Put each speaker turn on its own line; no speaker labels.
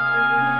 Música